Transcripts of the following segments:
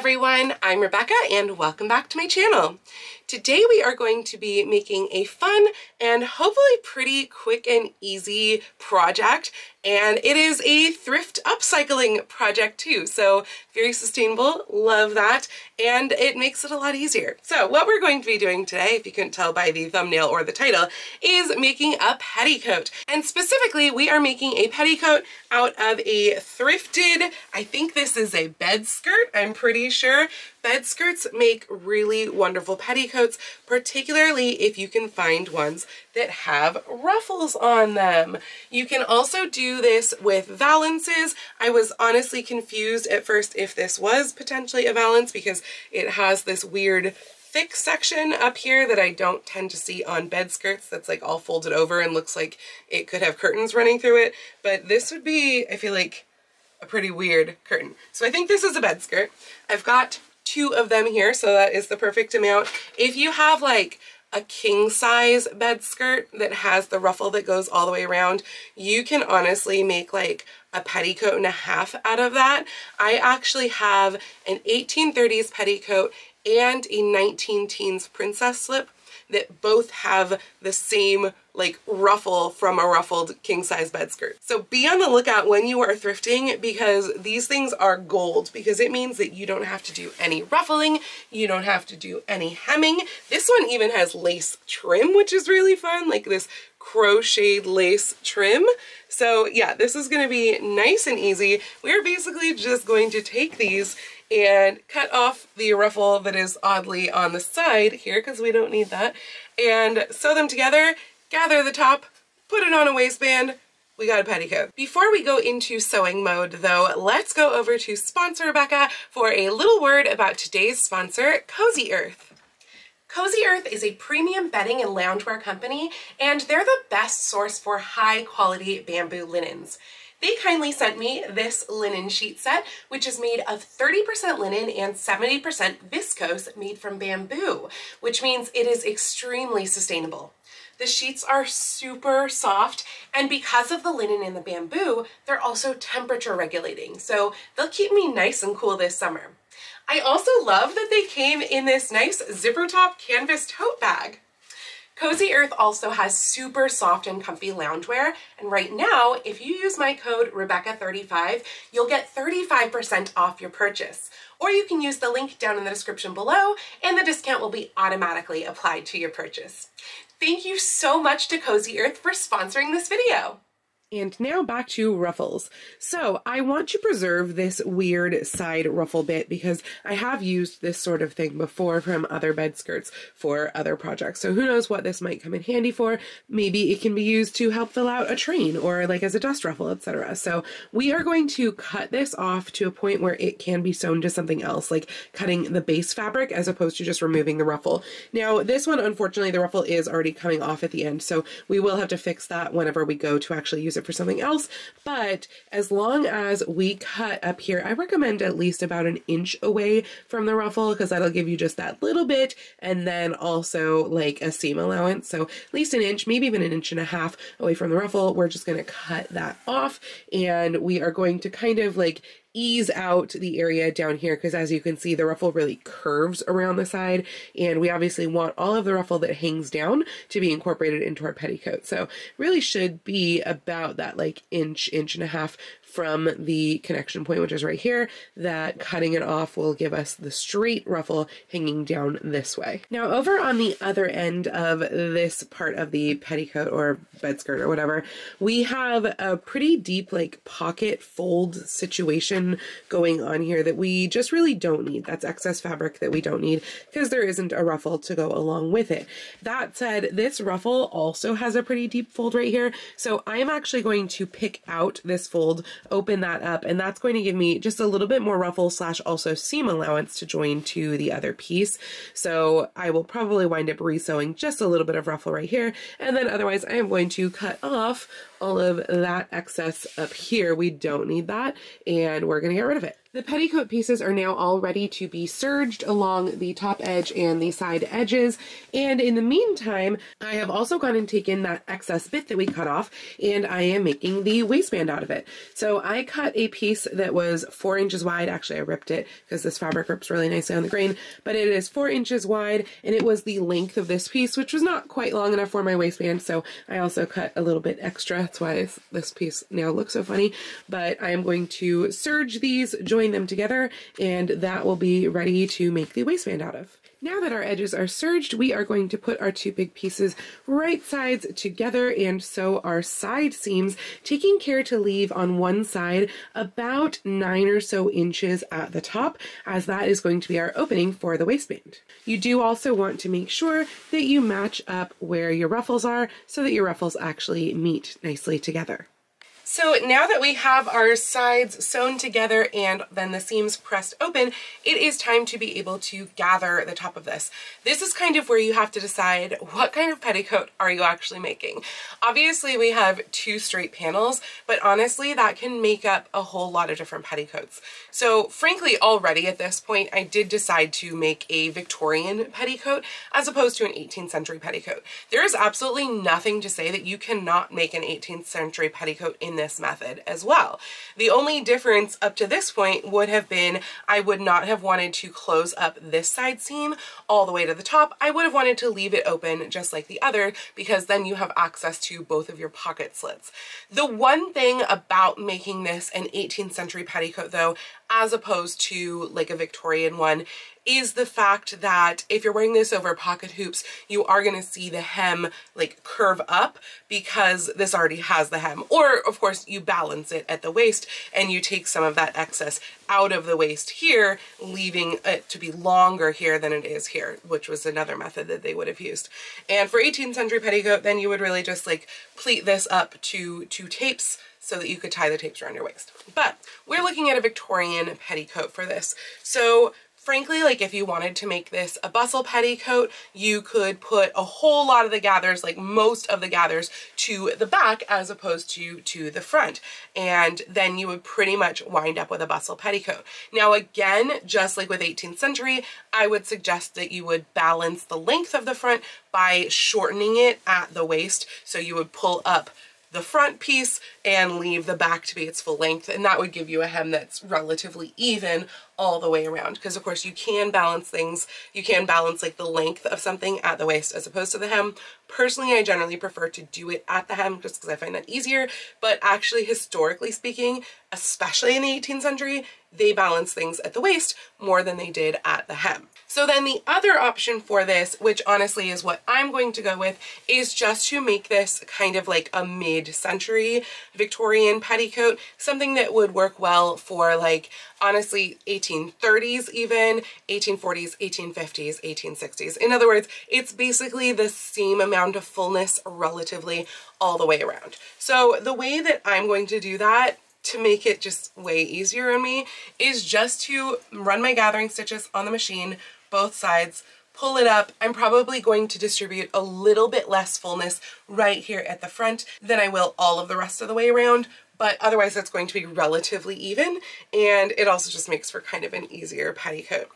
everyone, I'm Rebecca and welcome back to my channel. Today we are going to be making a fun and hopefully pretty quick and easy project and it is a thrift upcycling project too so very sustainable love that and it makes it a lot easier. So what we're going to be doing today if you couldn't tell by the thumbnail or the title is making a petticoat. And specifically we are making a petticoat out of a thrifted I think this is a bed skirt I'm pretty sure. Bed skirts make really wonderful petticoats, particularly if you can find ones that have ruffles on them. You can also do this with valances. I was honestly confused at first if this was potentially a valance because it has this weird thick section up here that I don't tend to see on bed skirts that's like all folded over and looks like it could have curtains running through it. But this would be, I feel like, a pretty weird curtain. So I think this is a bed skirt. I've got two of them here, so that is the perfect amount. If you have like a king size bed skirt that has the ruffle that goes all the way around, you can honestly make like a petticoat and a half out of that. I actually have an 1830s petticoat and a 19 teens princess slip that both have the same like ruffle from a ruffled king size bed skirt. So be on the lookout when you are thrifting because these things are gold because it means that you don't have to do any ruffling, you don't have to do any hemming. This one even has lace trim, which is really fun, like this crocheted lace trim. So yeah, this is gonna be nice and easy. We're basically just going to take these and cut off the ruffle that is oddly on the side here because we don't need that and sew them together gather the top, put it on a waistband, we got a petticoat. Before we go into sewing mode though, let's go over to sponsor Rebecca for a little word about today's sponsor, Cozy Earth. Cozy Earth is a premium bedding and loungewear company, and they're the best source for high quality bamboo linens. They kindly sent me this linen sheet set, which is made of 30% linen and 70% viscose made from bamboo, which means it is extremely sustainable. The sheets are super soft and because of the linen and the bamboo, they're also temperature regulating. So they'll keep me nice and cool this summer. I also love that they came in this nice zipper top canvas tote bag. Cozy Earth also has super soft and comfy loungewear, and right now, if you use my code Rebecca35, you'll get 35% off your purchase. Or you can use the link down in the description below, and the discount will be automatically applied to your purchase. Thank you so much to Cozy Earth for sponsoring this video. And now back to ruffles. So I want to preserve this weird side ruffle bit because I have used this sort of thing before from other bed skirts for other projects. So who knows what this might come in handy for. Maybe it can be used to help fill out a train or like as a dust ruffle, etc. So we are going to cut this off to a point where it can be sewn to something else, like cutting the base fabric as opposed to just removing the ruffle. Now this one, unfortunately, the ruffle is already coming off at the end. So we will have to fix that whenever we go to actually use it it for something else. But as long as we cut up here, I recommend at least about an inch away from the ruffle because that'll give you just that little bit and then also like a seam allowance. So at least an inch, maybe even an inch and a half away from the ruffle. We're just going to cut that off and we are going to kind of like ease out the area down here because as you can see the ruffle really curves around the side and we obviously want all of the ruffle that hangs down to be incorporated into our petticoat. So really should be about that like inch inch and a half from the connection point, which is right here, that cutting it off will give us the straight ruffle hanging down this way. Now over on the other end of this part of the petticoat or bed skirt or whatever, we have a pretty deep like pocket fold situation going on here that we just really don't need. That's excess fabric that we don't need because there isn't a ruffle to go along with it. That said, this ruffle also has a pretty deep fold right here. So I'm actually going to pick out this fold open that up and that's going to give me just a little bit more ruffle slash also seam allowance to join to the other piece. So I will probably wind up resewing just a little bit of ruffle right here and then otherwise I am going to cut off all of that excess up here. We don't need that and we're to get rid of it. The petticoat pieces are now all ready to be serged along the top edge and the side edges. And in the meantime, I have also gone and taken that excess bit that we cut off and I am making the waistband out of it. So I cut a piece that was four inches wide. Actually, I ripped it because this fabric rips really nicely on the grain, but it is four inches wide and it was the length of this piece, which was not quite long enough for my waistband. So I also cut a little bit extra. That's why this piece now looks so funny, but I am going to serge these, join them together and that will be ready to make the waistband out of. Now that our edges are serged, we are going to put our two big pieces right sides together and sew our side seams, taking care to leave on one side about nine or so inches at the top, as that is going to be our opening for the waistband. You do also want to make sure that you match up where your ruffles are so that your ruffles actually meet nicely together. So now that we have our sides sewn together and then the seams pressed open, it is time to be able to gather the top of this. This is kind of where you have to decide what kind of petticoat are you actually making. Obviously we have two straight panels, but honestly that can make up a whole lot of different petticoats. So frankly already at this point I did decide to make a Victorian petticoat as opposed to an 18th century petticoat. There is absolutely nothing to say that you cannot make an 18th century petticoat in this method as well. The only difference up to this point would have been I would not have wanted to close up this side seam all the way to the top. I would have wanted to leave it open just like the other because then you have access to both of your pocket slits. The one thing about making this an 18th century petticoat though, as opposed to like a Victorian one, is the fact that if you're wearing this over pocket hoops, you are going to see the hem like curve up because this already has the hem. Or of course you balance it at the waist and you take some of that excess out of the waist here, leaving it to be longer here than it is here, which was another method that they would have used. And for 18th century petticoat, then you would really just like pleat this up to two tapes so that you could tie the tapes around your waist. But we're looking at a Victorian petticoat for this. So frankly, like if you wanted to make this a bustle petticoat, you could put a whole lot of the gathers, like most of the gathers to the back as opposed to to the front. And then you would pretty much wind up with a bustle petticoat. Now again, just like with 18th century, I would suggest that you would balance the length of the front by shortening it at the waist. So you would pull up the front piece and leave the back to be its full length and that would give you a hem that's relatively even all the way around. Because of course you can balance things you can balance like the length of something at the waist as opposed to the hem. Personally I generally prefer to do it at the hem just because I find that easier but actually historically speaking especially in the 18th century they balance things at the waist more than they did at the hem so then the other option for this, which honestly is what I'm going to go with, is just to make this kind of like a mid-century Victorian petticoat, something that would work well for like honestly 1830s even, 1840s, 1850s, 1860s. In other words, it's basically the same amount of fullness relatively all the way around. So the way that I'm going to do that to make it just way easier on me is just to run my gathering stitches on the machine, both sides, pull it up. I'm probably going to distribute a little bit less fullness right here at the front than I will all of the rest of the way around, but otherwise that's going to be relatively even and it also just makes for kind of an easier petticoat.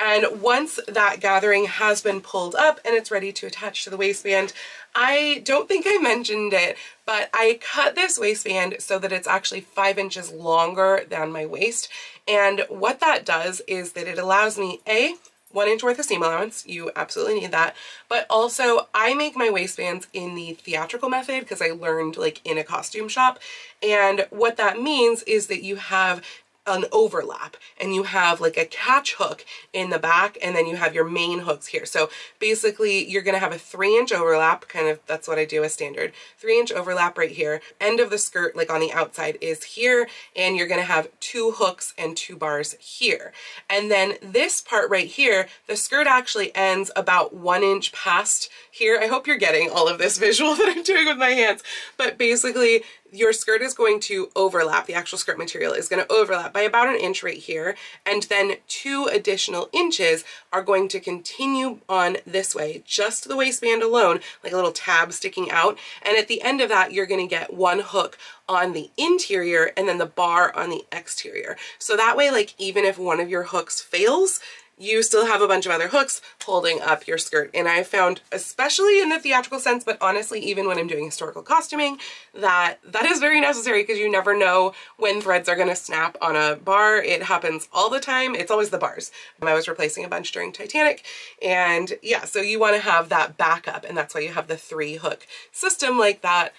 And once that gathering has been pulled up and it's ready to attach to the waistband, I don't think I mentioned it, but I cut this waistband so that it's actually five inches longer than my waist. And what that does is that it allows me, A, one inch worth of seam allowance. You absolutely need that. But also I make my waistbands in the theatrical method because I learned like in a costume shop. And what that means is that you have an overlap and you have like a catch hook in the back and then you have your main hooks here. So basically you're to have a three inch overlap, kind of that's what I do as standard, three inch overlap right here. End of the skirt like on the outside is here and you're to have two hooks and two bars here. And then this part right here, the skirt actually ends about one inch past here. I hope you're getting all of this visual that I'm doing with my hands, but basically your skirt is going to overlap, the actual skirt material is going to overlap by about an inch right here, and then two additional inches are going to continue on this way, just the waistband alone, like a little tab sticking out, and at the end of that, you're going to get one hook on the interior and then the bar on the exterior. So that way, like, even if one of your hooks fails, you still have a bunch of other hooks holding up your skirt. And I found, especially in the theatrical sense, but honestly, even when I'm doing historical costuming, that that is very necessary because you never know when threads are gonna snap on a bar. It happens all the time. It's always the bars. I was replacing a bunch during Titanic. And yeah, so you wanna have that backup. And that's why you have the three hook system like that,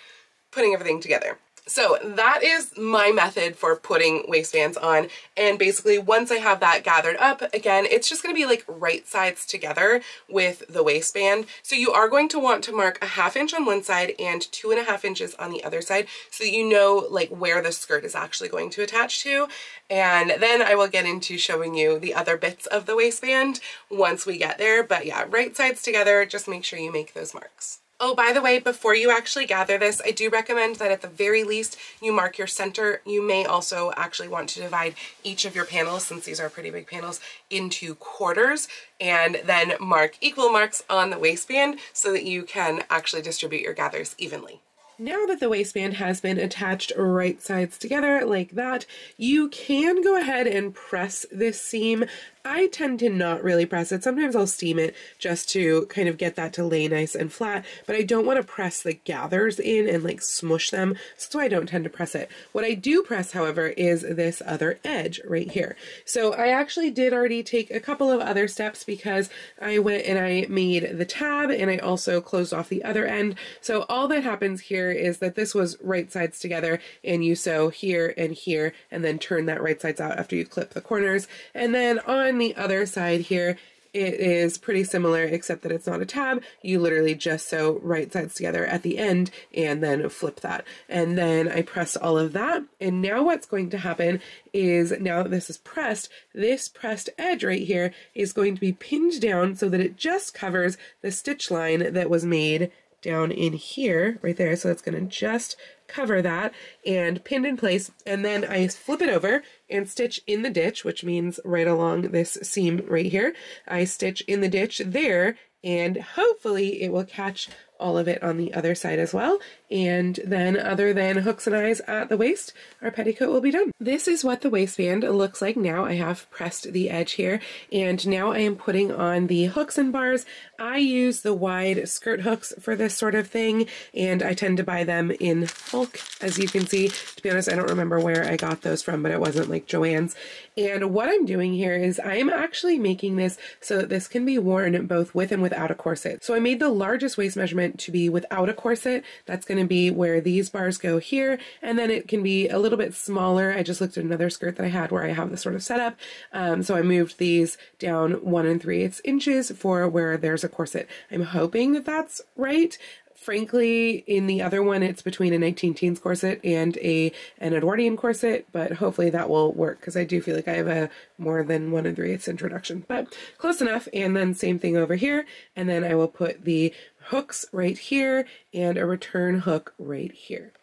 putting everything together. So that is my method for putting waistbands on. And basically once I have that gathered up, again, it's just gonna be like right sides together with the waistband. So you are going to want to mark a half inch on one side and two and a half inches on the other side so you know like where the skirt is actually going to attach to. And then I will get into showing you the other bits of the waistband once we get there. But yeah, right sides together, just make sure you make those marks. Oh, by the way, before you actually gather this, I do recommend that at the very least you mark your center. You may also actually want to divide each of your panels, since these are pretty big panels, into quarters and then mark equal marks on the waistband so that you can actually distribute your gathers evenly. Now that the waistband has been attached right sides together like that, you can go ahead and press this seam I tend to not really press it. Sometimes I'll steam it just to kind of get that to lay nice and flat, but I don't want to press the gathers in and like smush them, so I don't tend to press it. What I do press, however, is this other edge right here. So I actually did already take a couple of other steps because I went and I made the tab and I also closed off the other end. So all that happens here is that this was right sides together and you sew here and here and then turn that right sides out after you clip the corners. And then on on the other side here, it is pretty similar except that it's not a tab. You literally just sew right sides together at the end and then flip that. And then I pressed all of that. And now what's going to happen is now that this is pressed, this pressed edge right here is going to be pinned down so that it just covers the stitch line that was made down in here, right there. So it's going to just cover that and pinned in place. And then I flip it over and stitch in the ditch, which means right along this seam right here. I stitch in the ditch there and hopefully it will catch all of it on the other side as well. And then other than hooks and eyes at the waist, our petticoat will be done. This is what the waistband looks like now. I have pressed the edge here and now I am putting on the hooks and bars. I use the wide skirt hooks for this sort of thing and I tend to buy them in bulk as you can see. To be honest, I don't remember where I got those from, but it wasn't like Joann's. And what I'm doing here is I'm actually making this so that this can be worn both with and without a corset. So I made the largest waist measurement to be without a corset. That's going to be where these bars go here. And then it can be a little bit smaller. I just looked at another skirt that I had where I have this sort of setup. Um, so I moved these down one and three eighths inches for where there's a corset. I'm hoping that that's right frankly, in the other one, it's between a 19 teens corset and a an Edwardian corset, but hopefully that will work because I do feel like I have a more than one and three eighths introduction, but close enough. And then same thing over here. And then I will put the hooks right here and a return hook right here.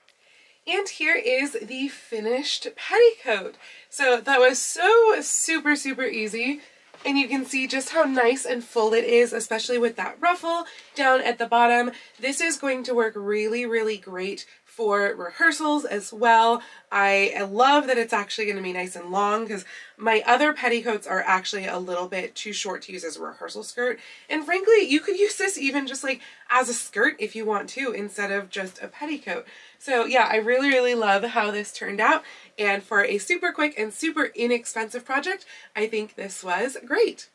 And here is the finished petticoat. So that was so super, super easy and you can see just how nice and full it is, especially with that ruffle down at the bottom. This is going to work really, really great for rehearsals as well. I, love that it's actually going to be nice and long because my other petticoats are actually a little bit too short to use as a rehearsal skirt. And frankly, you could use this even just like as a skirt if you want to instead of just a petticoat. So yeah, I really, really love how this turned out. And for a super quick and super inexpensive project, I think this was great.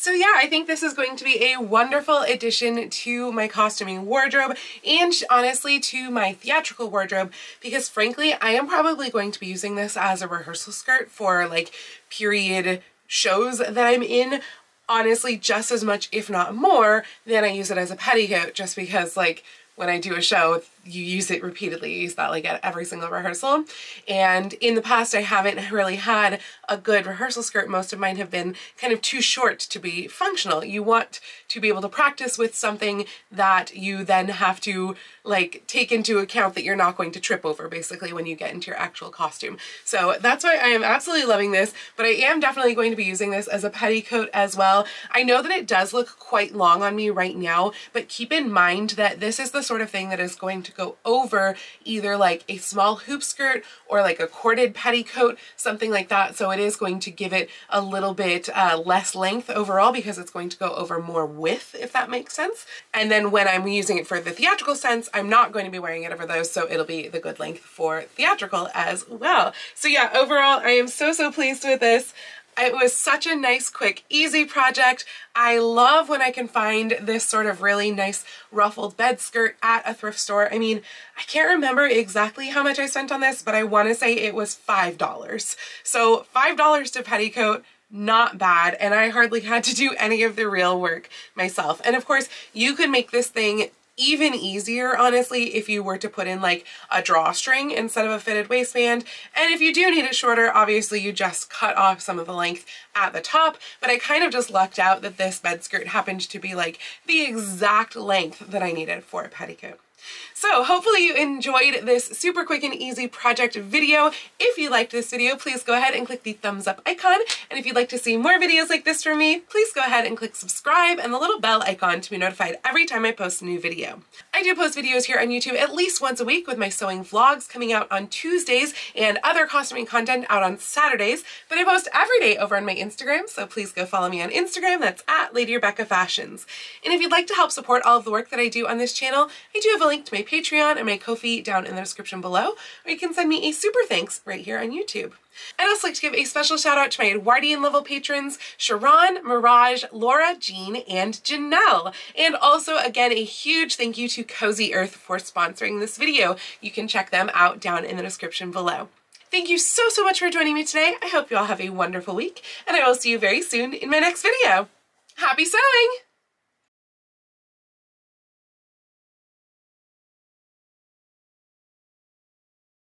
So yeah, I think this is going to be a wonderful addition to my costuming wardrobe and honestly to my theatrical wardrobe because frankly, I am probably going to be using this as a rehearsal skirt for like period shows that I'm in. Honestly just as much if not more than I use it as a petticoat just because like when I do a show you use it repeatedly. You use that like at every single rehearsal. And in the past, I haven't really had a good rehearsal skirt. Most of mine have been kind of too short to be functional. You want to be able to practice with something that you then have to like take into account that you're not going to trip over basically when you get into your actual costume. So that's why I am absolutely loving this, but I am definitely going to be using this as a petticoat as well. I know that it does look quite long on me right now, but keep in mind that this is the sort of thing that is going to go over either like a small hoop skirt or like a corded petticoat, something like that. So it is going to give it a little bit uh, less length overall because it's going to go over more width, if that makes sense. And then when I'm using it for the theatrical sense, I'm not going to be wearing it over those, so it'll be the good length for theatrical as well. So yeah, overall, I am so, so pleased with this. It was such a nice, quick, easy project. I love when I can find this sort of really nice ruffled bed skirt at a thrift store. I mean, I can't remember exactly how much I spent on this, but I want to say it was $5. So $5 to petticoat, not bad and I hardly had to do any of the real work myself. And of course you could make this thing even easier, honestly, if you were to put in like a drawstring instead of a fitted waistband. And if you do need it shorter, obviously you just cut off some of the length at the top, but I kind of just lucked out that this bed skirt happened to be like the exact length that I needed for a petticoat. So hopefully you enjoyed this super quick and easy project video. If you liked this video, please go ahead and click the thumbs up icon. And if you'd like to see more videos like this from me, please go ahead and click subscribe and the little bell icon to be notified every time I post a new video. I do post videos here on YouTube at least once a week with my sewing vlogs coming out on Tuesdays and other costuming content out on Saturdays, but I post every day over on my Instagram, so please go follow me on Instagram. That's at Lady Rebecca Fashions. And if you'd like to help support all of the work that I do on this channel, I do have a link to my Patreon and my Ko-fi down in the description below, or you can send me a super thanks right here on YouTube. I'd also like to give a special shout out to my Edwardian level patrons, Sharon, Mirage, Laura, Jean, and Janelle. And also, again, a huge thank you to Cozy Earth for sponsoring this video. You can check them out down in the description below. Thank you so, so much for joining me today. I hope you all have a wonderful week, and I will see you very soon in my next video. Happy sewing!